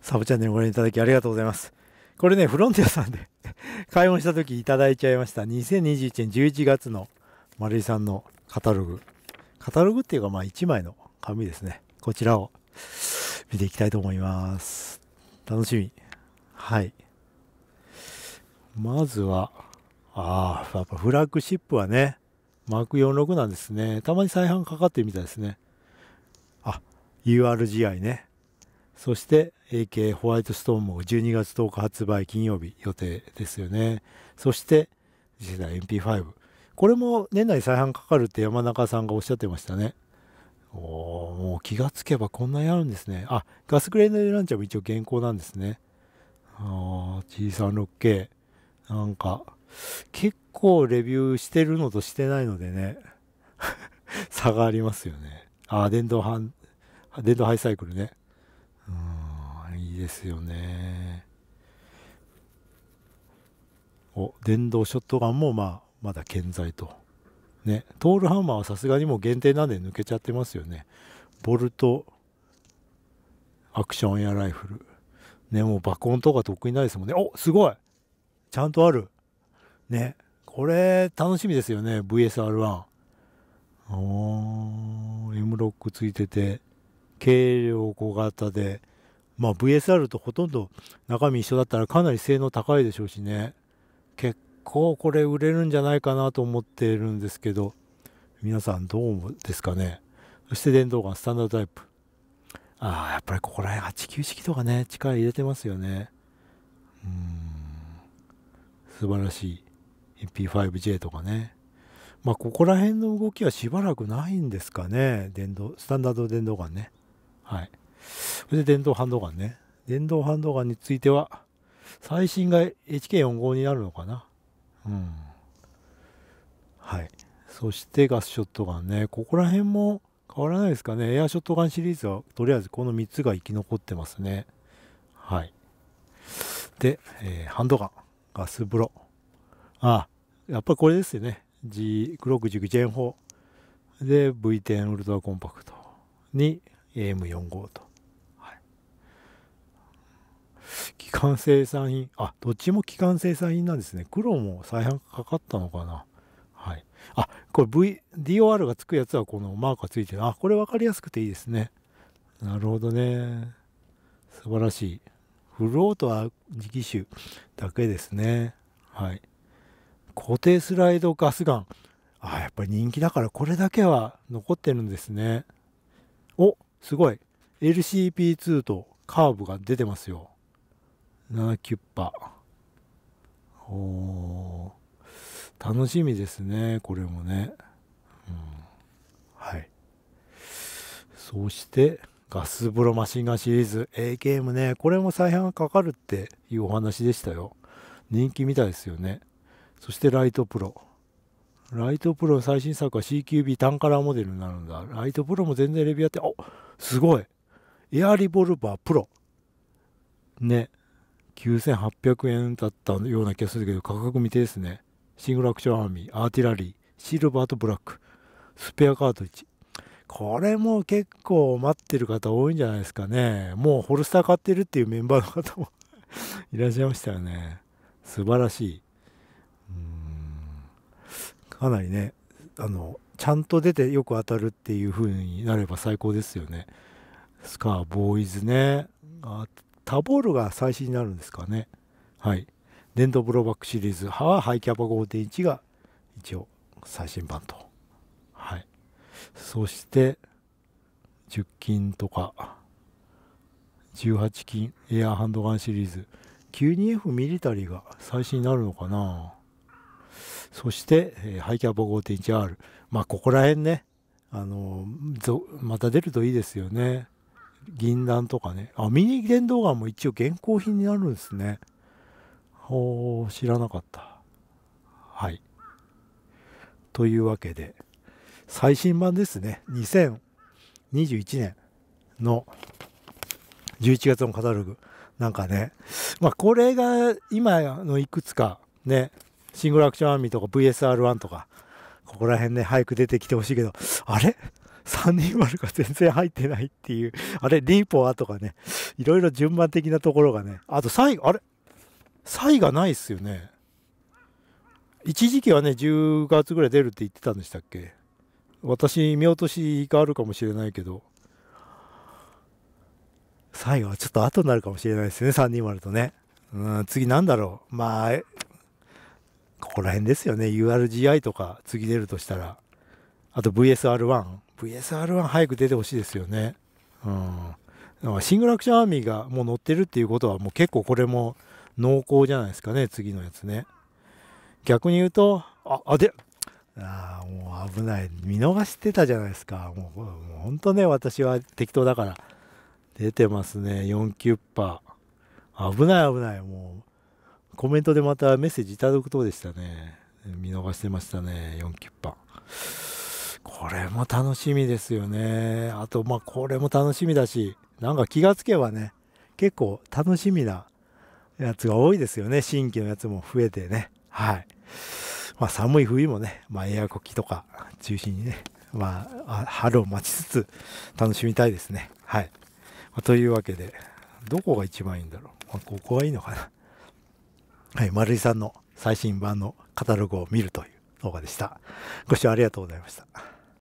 サブチャンネルご覧いただきありがとうございます。これね、フロンティアさんで 買い物した時いただいちゃいました。2021年11月の丸井さんのカタログ。カタログっていうかまあ1枚の紙ですね。こちらを見ていきたいと思います。楽しみ。はい。まずは、ああ、やっぱフラッグシップはね、マーク46なんですね。たまに再販かかってるみたいですね。あ、URGI ね。そして AK ホワイトストーンも12月10日発売金曜日予定ですよね。そして次世代 MP5。これも年内再販かかるって山中さんがおっしゃってましたね。おもう気がつけばこんなにあるんですね。あ、ガスグレードランチャーも一応現行なんですね。ああ G36K。なんか、結構レビューしてるのとしてないのでね、差がありますよね。あ、電動半、電動ハイサイクルね。ですよね。お、電動ショットガンもまあ、まだ健在と。ね、トールハンマーはさすがにもう限定なんで抜けちゃってますよね。ボルト、アクションエアライフル。ね、もう爆音とか得意ないですもんね。おすごいちゃんとある。ね。これ、楽しみですよね。VSR1。おー、M ロックついてて、軽量小型で、まあ VSR とほとんど中身一緒だったらかなり性能高いでしょうしね。結構これ売れるんじゃないかなと思ってるんですけど、皆さんどうですかね。そして電動ガン、スタンダードタイプ。ああ、やっぱりここら辺89式とかね、力入れてますよね。うん。素晴らしい。P5J とかね。まあ、ここら辺の動きはしばらくないんですかね。電動、スタンダード電動ガンね。はい。それで電動ハンドガンね。電動ハンドガンについては、最新が HK45 になるのかな。うん。はい。そしてガスショットガンね。ここら辺も変わらないですかね。エアショットガンシリーズはとりあえずこの3つが生き残ってますね。はい。で、えー、ハンドガン。ガス風呂。あ、やっぱりこれですよね。G、クロック軸ジェン4。で、V10 ウルトラコンパクトに AM45 と。機関生産品。あ、どっちも機関生産品なんですね。黒も再販かかったのかな。はい。あ、これ V、DOR がつくやつはこのマークがついてる。あ、これ分かりやすくていいですね。なるほどね。素晴らしい。フロートは磁気種だけですね。はい。固定スライドガスガン。あ、やっぱり人気だからこれだけは残ってるんですね。お、すごい。LCP2 とカーブが出てますよ。7キュッパ。お楽しみですね。これもね。うん、はい。そして、ガス風呂マシンガンシリーズ A ゲームね。これも再販がかかるっていうお話でしたよ。人気みたいですよね。そしてライトプロ。ライトプロの最新作は CQB 単カラーモデルになるんだ。ライトプロも全然レビューやって、おすごいエアリボルバープロ。ね。9800円だったような気がするけど、価格未定ですね。シングルアクションアーミー、アーティラリー、シルバーとブラック、スペアカート1。これも結構待ってる方多いんじゃないですかね。もうホルスター買ってるっていうメンバーの方も いらっしゃいましたよね。素晴らしい。うんかなりね、あの、ちゃんと出てよく当たるっていう風になれば最高ですよね。スカー、ボーイズね。タボールが最新になるんですかね。はい。電動ブローバックシリーズはハイキャパ5.1が一応最新版と。はい。そして、10金とか、18金エアハンドガンシリーズ。92F ミリタリーが最新になるのかなそして、えー、ハイキャパ 5.1R。まあ、ここら辺ね、あのまた出るといいですよね。銀弾とかね。あ、ミニ電動ガンも一応現行品になるんですね。ほう、知らなかった。はい。というわけで、最新版ですね。2021年の11月のカタログ。なんかね、まあこれが今のいくつかね、シングルアクションアーミーとか VSR1 とか、ここら辺ね、早く出てきてほしいけど、あれ？320が全然入ってないっていう、あれ、リーポアとかね、いろいろ順番的なところがね、あと、サイ、あれ？サイがないっすよね。一時期はね、10月ぐらい出るって言ってたんでしたっけ？私、見落としがあるかもしれないけど、最後はちょっと後になるかもしれないですね、320とね。うん、次なんだろう？まあ、ここら辺ですよね。URGI とか次出るとしたら。あと VSR1。VSR1 早く出てほしいですよね。うん。だからシングルアクションアーミーがもう乗ってるっていうことはもう結構これも濃厚じゃないですかね。次のやつね。逆に言うと、あ、あ、で、ああ、もう危ない。見逃してたじゃないですか。もう、もう本当ね、私は適当だから。出てますね。4キュッパー。危ない危ない。もう、コメントでまたメッセージいただくとでしたね。見逃してましたね。4キュッパー。これも楽しみですよね。あと、まあ、これも楽しみだし、なんか気がつけばね、結構楽しみなやつが多いですよね。新規のやつも増えてね。はい。まあ、寒い冬もね、まあ、エアコキとか中心にね、まあ、春を待ちつつ楽しみたいですね。はい。まあ、というわけで、どこが一番いいんだろう。まあ、ここがいいのかな。はい、丸井さんの最新版のカタログを見るという動画でした。ご視聴ありがとうございました。